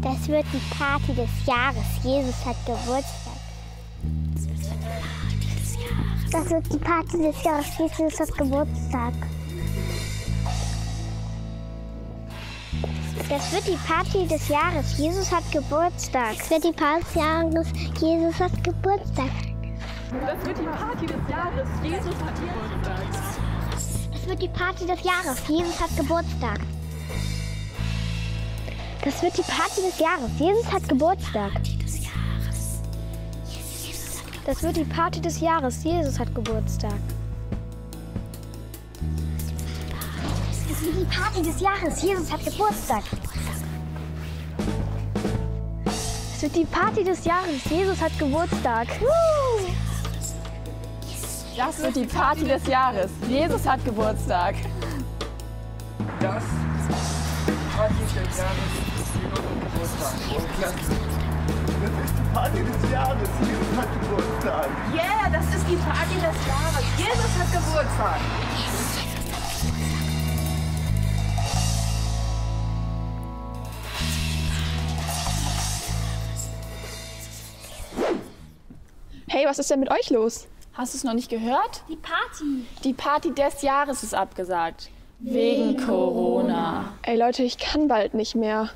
Das wird die Party des Jahres. Jesus hat Geburtstag. Das wird die Party des Jahres. Jesus hat Geburtstag. Das wird die Party des Jahres. Jesus hat Geburtstag. Das wird die Party des Jahres. Jesus hat Geburtstag. Das wird die Party des Jahres. Jesus hat Geburtstag. Das wird die Party des Jahres. Jesus hat Geburtstag. Das wird die Party des Jahres. Jesus hat Geburtstag. Das wird die Party des Jahres. Jesus hat Geburtstag. Das wird die Party des Jahres. Jesus hat Geburtstag. Es wird die Party des Jahres. Jesus hat Geburtstag. Das wird die Party des Jahres. Jesus hat Geburtstag. Das Party des Jahres. Hat Geburtstag. Das ist die Party des Jahres. Jesus hat Geburtstag. Yeah, das ist die Party des Jahres. Jesus hat Geburtstag. Hey, was ist denn mit euch los? Hast du es noch nicht gehört? Die Party. Die Party des Jahres ist abgesagt. Wegen Corona. Ey Leute, ich kann bald nicht mehr.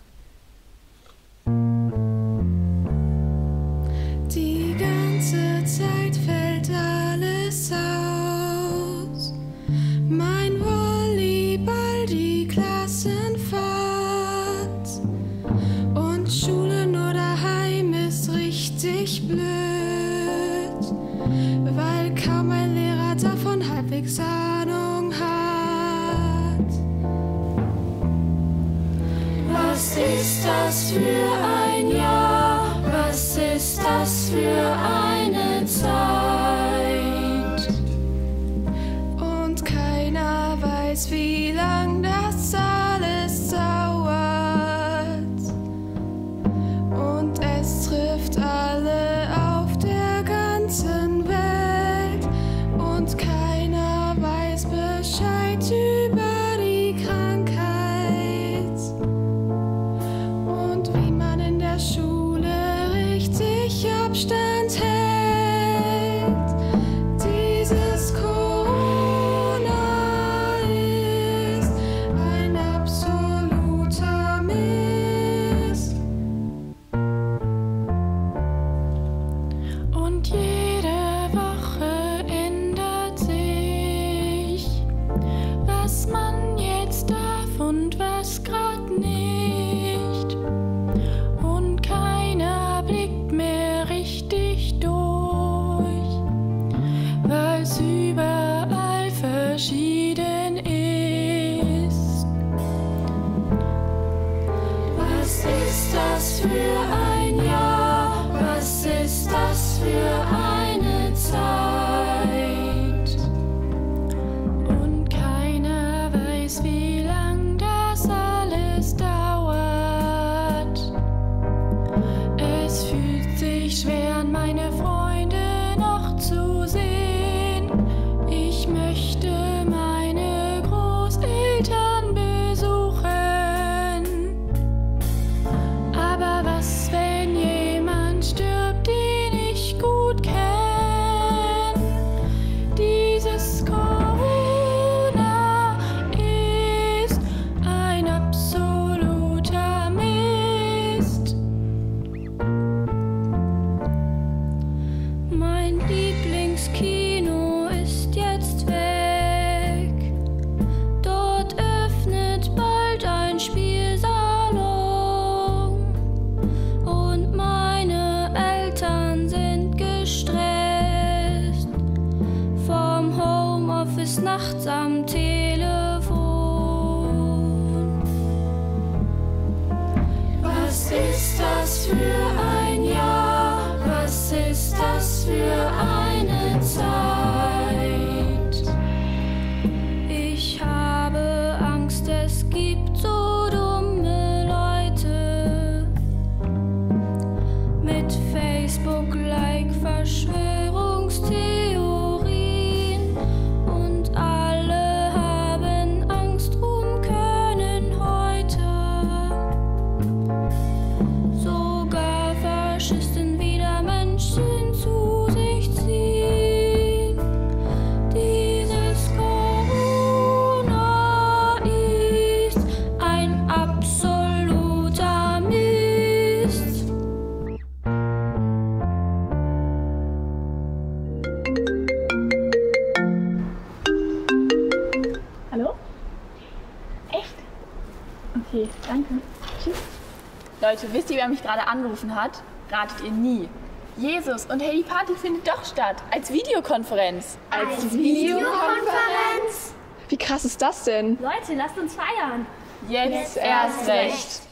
Leute, wisst ihr, wer mich gerade angerufen hat? Ratet ihr nie. Jesus und hey, die Party findet doch statt. Als Videokonferenz. Als, Videokonferenz. Wie krass ist das denn? Leute, lasst uns feiern. Jetzt, erst recht. Jetzt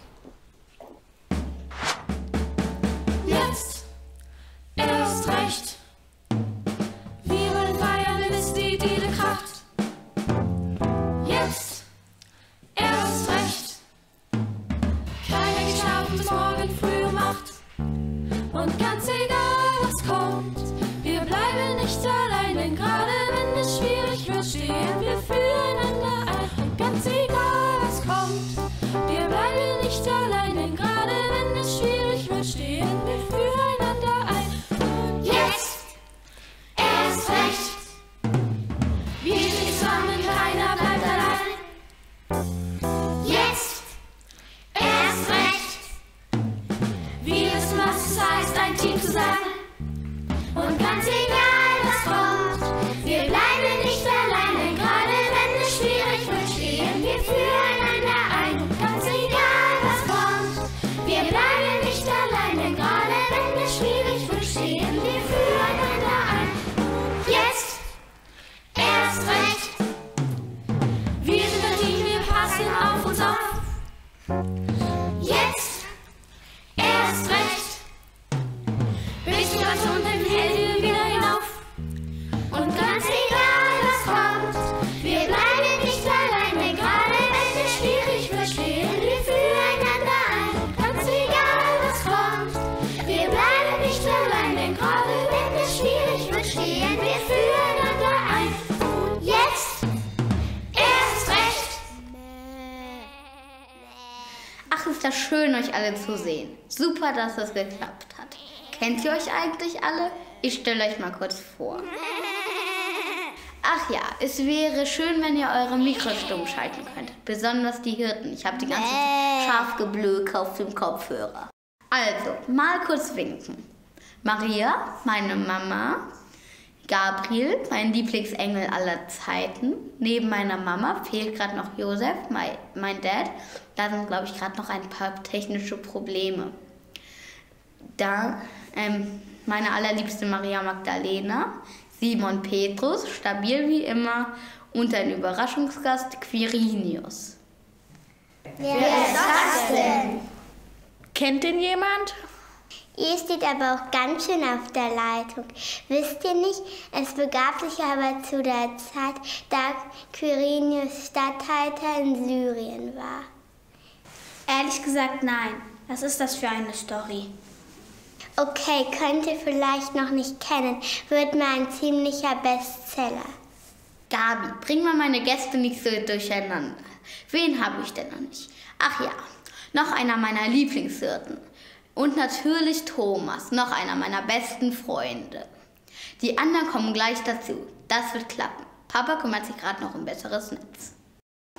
das schön, euch alle zu sehen. Super, dass es geklappt hat. Kennt ihr euch eigentlich alle? Ich stelle euch mal kurz vor. Ach ja, es wäre schön, wenn ihr eure Mikros stumm schalten könnt. Besonders die Hirten. Ich habe die ganze Zeit Schafgeblöke auf dem Kopfhörer. Also, mal kurz winken. Maria, meine Mama. Gabriel, mein Lieblingsengel aller Zeiten. Neben meiner Mama fehlt gerade noch Josef, mein Dad. Da sind, glaube ich, gerade noch ein paar technische Probleme. Da ähm, meine allerliebste Maria Magdalena, Simon Petrus, stabil wie immer, und ein Überraschungsgast, Quirinius. Wer ist das denn? Kennt den jemand? Ihr steht aber auch ganz schön auf der Leitung. Wisst ihr nicht, es begab sich aber zu der Zeit, da Quirinius Statthalter in Syrien war. Ehrlich gesagt, nein. Was ist das für eine Story? Okay, könnt ihr vielleicht noch nicht kennen, wird mir ein ziemlicher Bestseller. Gabi, bring mal meine Gäste nicht so durcheinander. Wen habe ich denn noch nicht? Ach ja, noch einer meiner Lieblingshirten. Und natürlich Thomas, noch einer meiner besten Freunde. Die anderen kommen gleich dazu. Das wird klappen. Papa kümmert sich gerade noch um besseres Netz.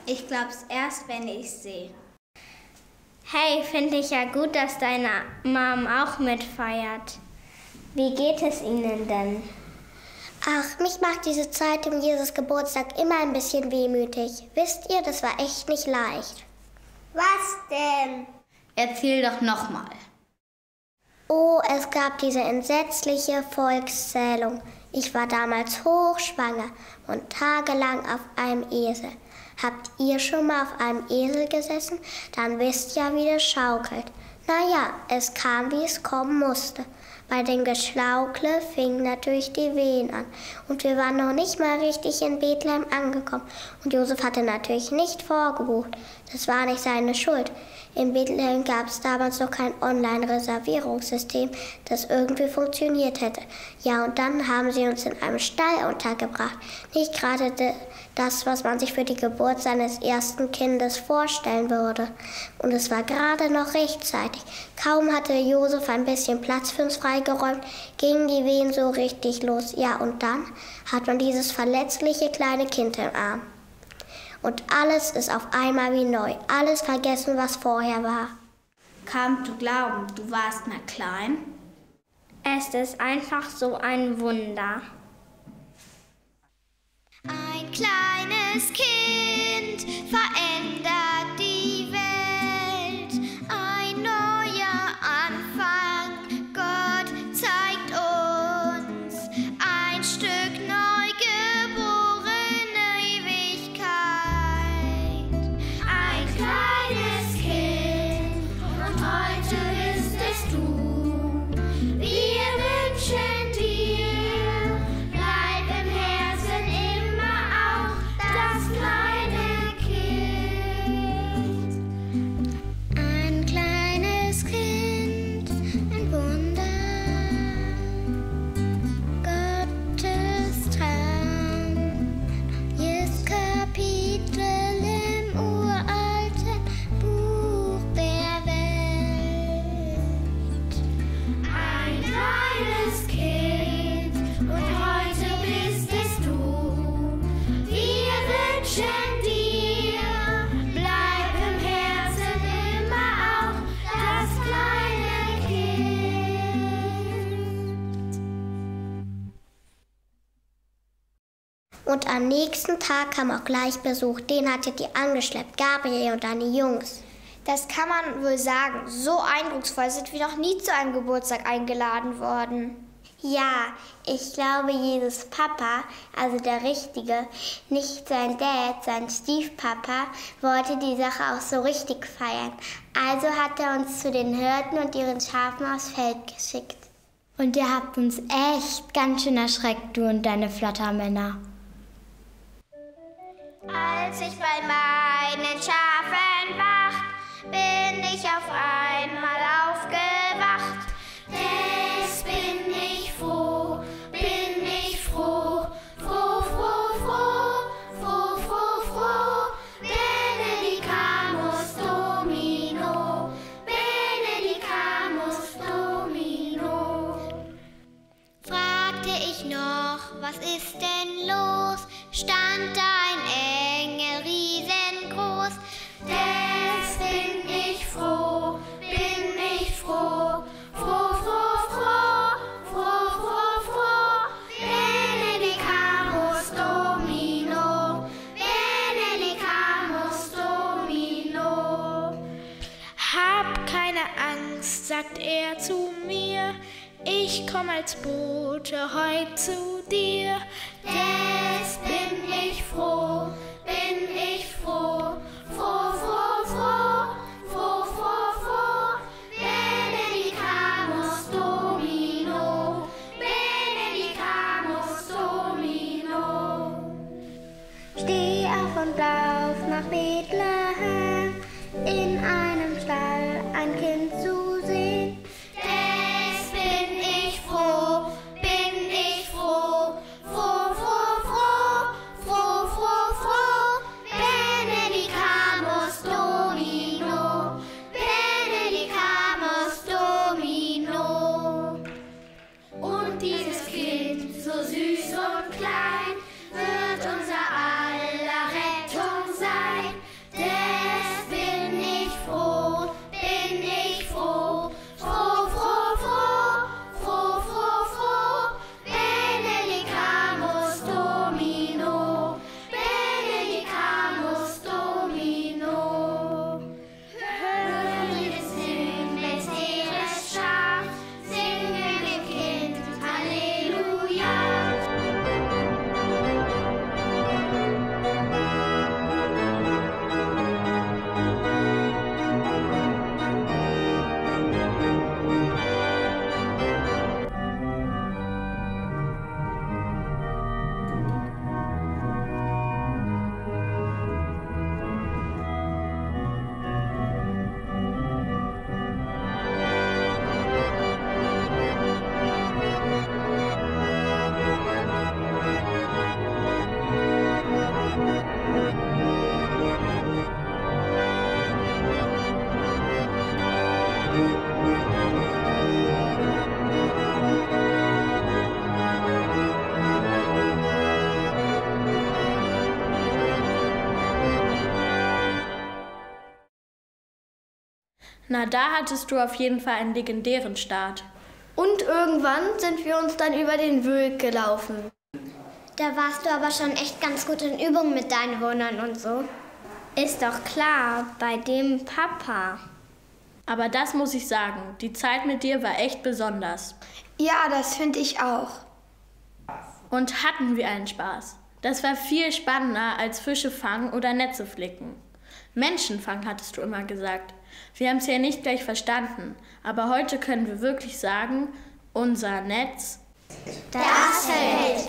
Ich glaub's erst, wenn ich's sehe. Hey, finde ich ja gut, dass deine Mom auch mitfeiert. Wie geht es Ihnen denn? Ach, mich macht diese Zeit um Jesus Geburtstag immer ein bisschen wehmütig. Wisst ihr, das war echt nicht leicht. Was denn? Erzähl doch nochmal. Oh, es gab diese entsetzliche Volkszählung. Ich war damals hochschwanger und tagelang auf einem Esel. Habt ihr schon mal auf einem Esel gesessen? Dann wisst ihr, wie das schaukelt. Naja, es kam, wie es kommen musste. Bei dem Geschlaukle fingen natürlich die Wehen an. Und wir waren noch nicht mal richtig in Bethlehem angekommen. Und Josef hatte natürlich nicht vorgebucht. Das war nicht seine Schuld. In Bethlehem gab es damals noch kein Online-Reservierungssystem, das irgendwie funktioniert hätte. Ja, und dann haben sie uns in einem Stall untergebracht. Nicht gerade de- das, was man sich für die Geburt seines ersten Kindes vorstellen würde. Und es war gerade noch rechtzeitig. Kaum hatte Josef ein bisschen Platz für uns freigeräumt, gingen die Wehen so richtig los. Ja, und dann hat man dieses verletzliche kleine Kind im Arm. Und alles ist auf einmal wie neu. Alles vergessen, was vorher war. Kaum zu glauben, du warst mal klein. Es ist einfach so ein Wunder. Ein kleines Kind am nächsten Tag kam auch gleich Besuch. Den hatte die angeschleppt, Gabriel und deine Jungs. Das kann man wohl sagen. So eindrucksvoll sind wir noch nie zu einem Geburtstag eingeladen worden. Ja, ich glaube, Jesus Papa, also der Richtige, nicht sein Dad, sein Stiefpapa, wollte die Sache auch so richtig feiern. Also hat er uns zu den Hirten und ihren Schafen aufs Feld geschickt. Und ihr habt uns echt ganz schön erschreckt, du und deine Flattermänner. Als ich bei meinen Schafen wacht, bin ich auf Ich komm als Bote heut zu dir. Des Na, da hattest du auf jeden Fall einen legendären Start. Und irgendwann sind wir uns dann über den Weg gelaufen. Da warst du aber schon echt ganz gut in Übung mit deinen Wundern und so. Ist doch klar, bei dem Papa. Aber das muss ich sagen, die Zeit mit dir war echt besonders. Ja, das finde ich auch. Und hatten wir einen Spaß. Das war viel spannender als Fische fangen oder Netze flicken. Menschenfang hattest du immer gesagt. Wir haben es ja nicht gleich verstanden, aber heute können wir wirklich sagen, unser Netz Das hält.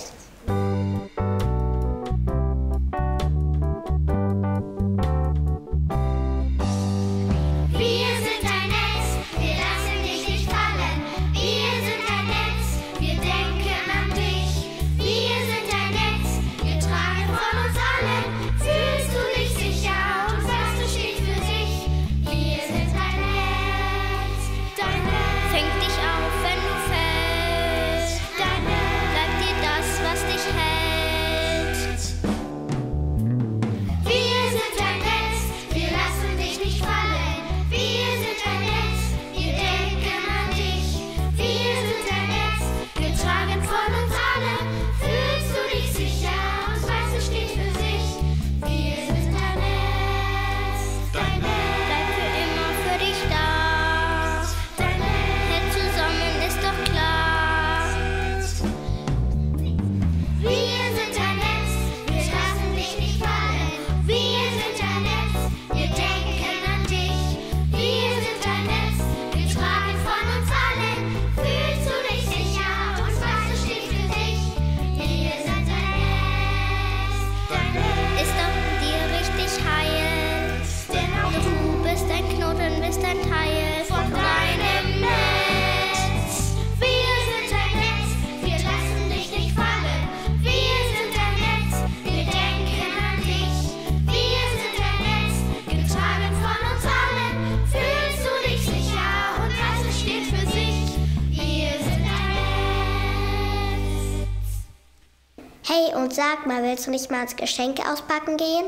Und sag mal, willst du nicht mal ins Geschenke auspacken gehen?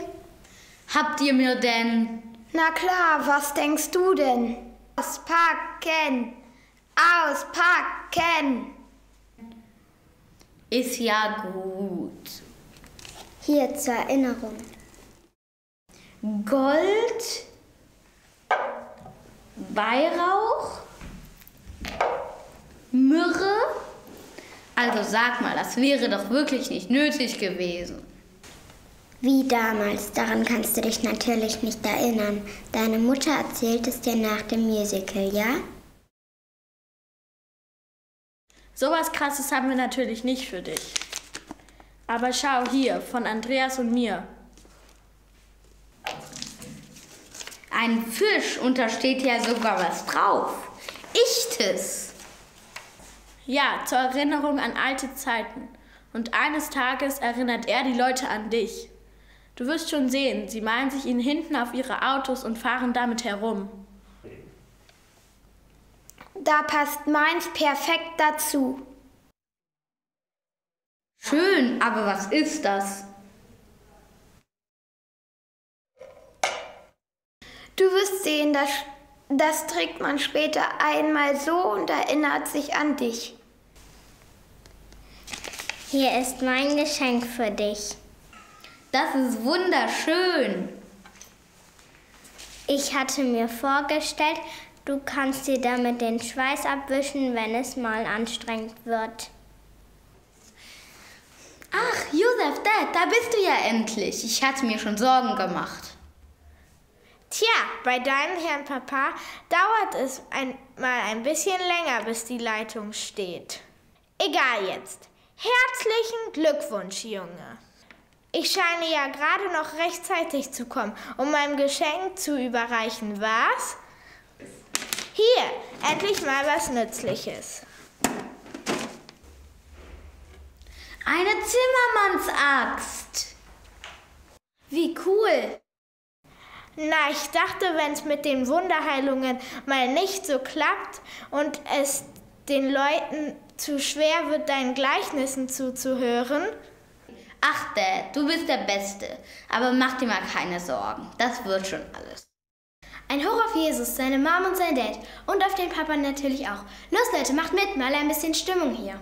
Habt ihr mir denn... Na klar, was denkst du denn? Auspacken! Auspacken! Ist ja gut. Hier zur Erinnerung. Gold, Weihrauch, Myrrhe. Also sag mal, das wäre doch wirklich nicht nötig gewesen. Wie damals, daran kannst du dich natürlich nicht erinnern. Deine Mutter erzählt es dir nach dem Musical, ja? Sowas krasses haben wir natürlich nicht für dich. Aber schau hier, von Andreas und mir. Ein Fisch und da steht ja sogar was drauf. Ichtes. Ja, zur Erinnerung an alte Zeiten. Und eines Tages erinnert er die Leute an dich. Du wirst schon sehen, sie malen sich ihn hinten auf ihre Autos und fahren damit herum. Da passt meins perfekt dazu. Schön, aber was ist das? Du wirst sehen, das, das trägt man später einmal so und erinnert sich an dich. Hier ist mein Geschenk für dich. Das ist wunderschön. Ich hatte mir vorgestellt, du kannst dir damit den Schweiß abwischen, wenn es mal anstrengend wird. Ach, Josef, Dad, da bist du ja endlich. Ich hatte mir schon Sorgen gemacht. Tja, bei deinem Herrn Papa dauert es ein, mal ein bisschen länger, bis die Leitung steht. Egal jetzt. Herzlichen Glückwunsch, Junge. Ich scheine ja gerade noch rechtzeitig zu kommen, um mein Geschenk zu überreichen, was? Hier, endlich mal was Nützliches. Eine Zimmermannsaxt. Wie cool. Na, ich dachte, wenn es mit den Wunderheilungen mal nicht so klappt und es den Leuten zu schwer wird, deinen Gleichnissen zuzuhören. Ach, Dad, du bist der Beste. Aber mach dir mal keine Sorgen. Das wird schon alles. Ein Hoch auf Jesus, seine Mom und sein Dad. Und auf den Papa natürlich auch. Los, Leute, macht mit, mal ein bisschen Stimmung hier.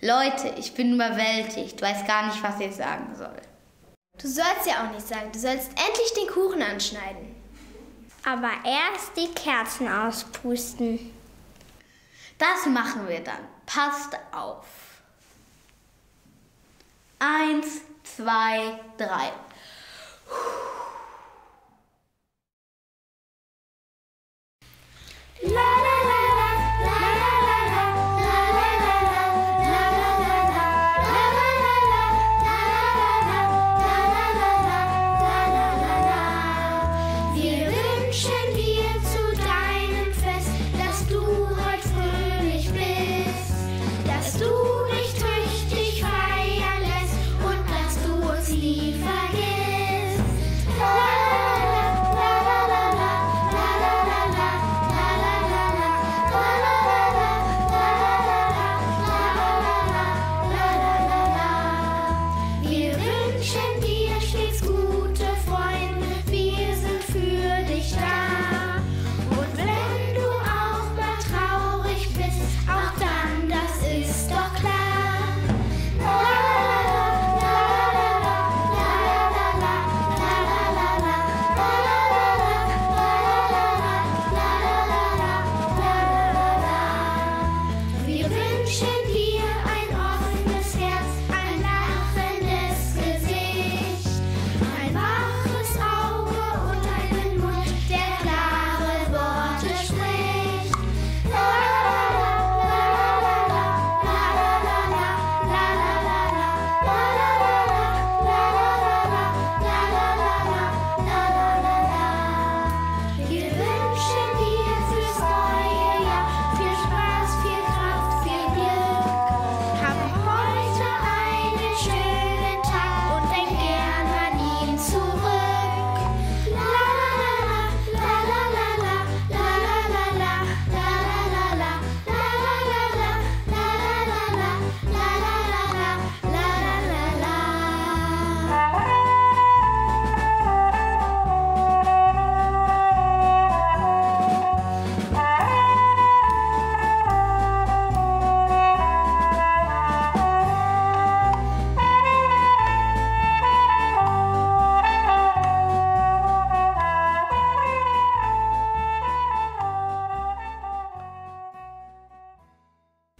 Leute, ich bin überwältigt, weiß gar nicht, was ich sagen soll. Du sollst ja auch nicht sagen, du sollst endlich den Kuchen anschneiden. Aber erst die Kerzen auspusten. Das machen wir dann. Passt auf. Eins, zwei, drei. Wir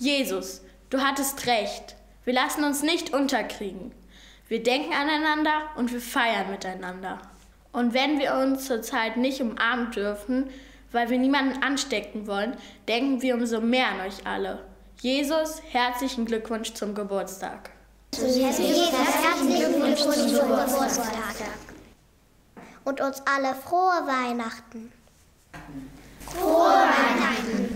Jesus, du hattest recht. Wir lassen uns nicht unterkriegen. Wir denken aneinander und wir feiern miteinander. Und wenn wir uns zurzeit nicht umarmen dürfen, weil wir niemanden anstecken wollen, denken wir umso mehr an euch alle. Jesus, herzlichen Glückwunsch zum Geburtstag. Herzlichen Glückwunsch zum Geburtstag. Und uns alle frohe Weihnachten. Frohe Weihnachten.